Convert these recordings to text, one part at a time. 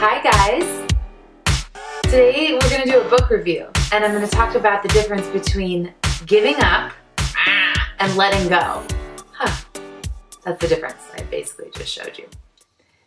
Hi guys! Today we're going to do a book review and I'm going to talk about the difference between giving up and letting go. Huh, that's the difference I basically just showed you.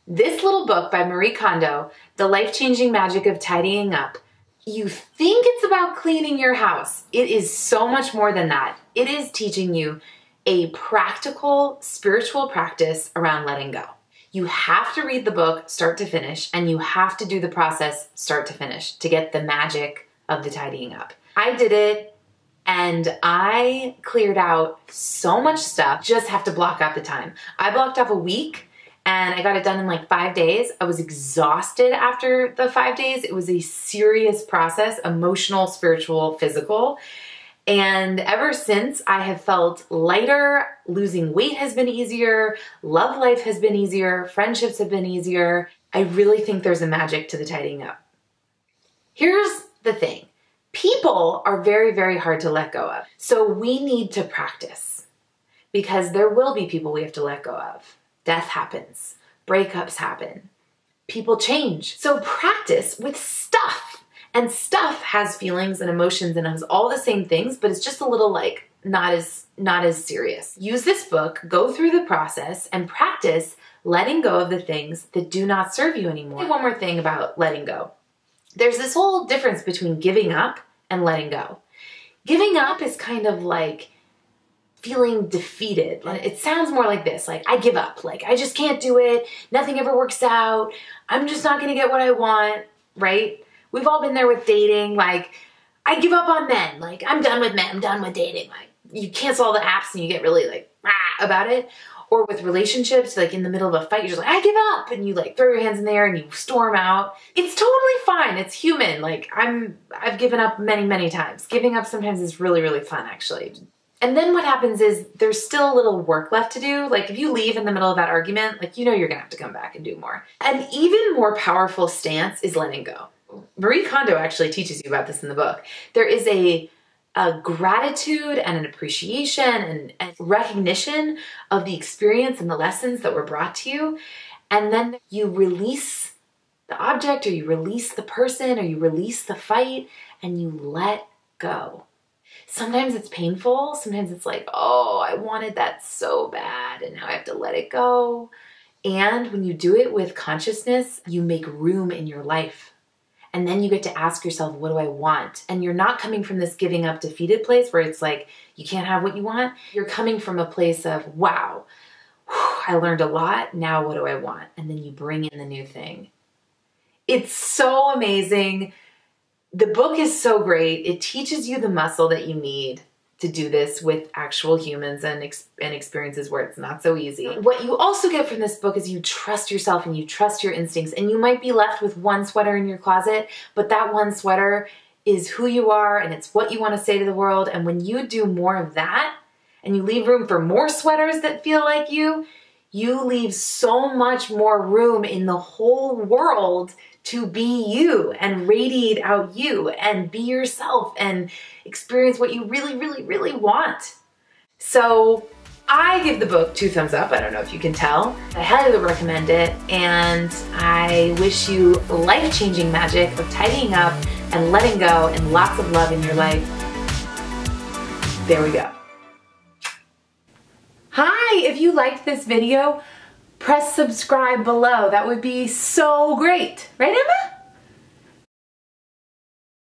This little book by Marie Kondo, The Life-Changing Magic of Tidying Up, you think it's about cleaning your house. It is so much more than that. It is teaching you a practical spiritual practice around letting go. You have to read the book start to finish, and you have to do the process start to finish to get the magic of the tidying up. I did it and I cleared out so much stuff, just have to block out the time. I blocked off a week and I got it done in like five days. I was exhausted after the five days. It was a serious process emotional, spiritual, physical. And ever since, I have felt lighter, losing weight has been easier, love life has been easier, friendships have been easier. I really think there's a magic to the tidying up. Here's the thing people are very, very hard to let go of. So we need to practice because there will be people we have to let go of. Death happens, breakups happen, people change. So practice with stuff and stuff has feelings and emotions and has all the same things, but it's just a little like not as not as serious. Use this book, go through the process and practice letting go of the things that do not serve you anymore. One more thing about letting go. There's this whole difference between giving up and letting go. Giving up is kind of like feeling defeated. It sounds more like this, like I give up, like I just can't do it. Nothing ever works out. I'm just not going to get what I want, right? We've all been there with dating. Like, I give up on men. Like, I'm done with men. I'm done with dating. Like, you cancel all the apps and you get really like ah, about it. Or with relationships, like in the middle of a fight, you're just like, I give up, and you like throw your hands in the air and you storm out. It's totally fine. It's human. Like I'm, I've given up many, many times. Giving up sometimes is really, really fun, actually. And then what happens is there's still a little work left to do. Like if you leave in the middle of that argument, like you know you're gonna have to come back and do more. An even more powerful stance is letting go. Marie Kondo actually teaches you about this in the book. There is a, a gratitude and an appreciation and, and recognition of the experience and the lessons that were brought to you. And then you release the object or you release the person or you release the fight and you let go. Sometimes it's painful. Sometimes it's like, oh, I wanted that so bad and now I have to let it go. And when you do it with consciousness, you make room in your life and then you get to ask yourself, what do I want? And you're not coming from this giving up defeated place where it's like, you can't have what you want. You're coming from a place of, wow, I learned a lot. Now what do I want? And then you bring in the new thing. It's so amazing. The book is so great. It teaches you the muscle that you need to do this with actual humans and, ex- and experiences where it's not so easy. Mm-hmm. What you also get from this book is you trust yourself and you trust your instincts. And you might be left with one sweater in your closet, but that one sweater is who you are and it's what you want to say to the world. And when you do more of that and you leave room for more sweaters that feel like you, you leave so much more room in the whole world to be you and radiate out you and be yourself and experience what you really, really, really want. So I give the book two thumbs up. I don't know if you can tell. I highly recommend it and I wish you life-changing magic of tidying up and letting go and lots of love in your life. There we go. Hi, if you liked this video, press subscribe below. That would be so great. Right, Emma?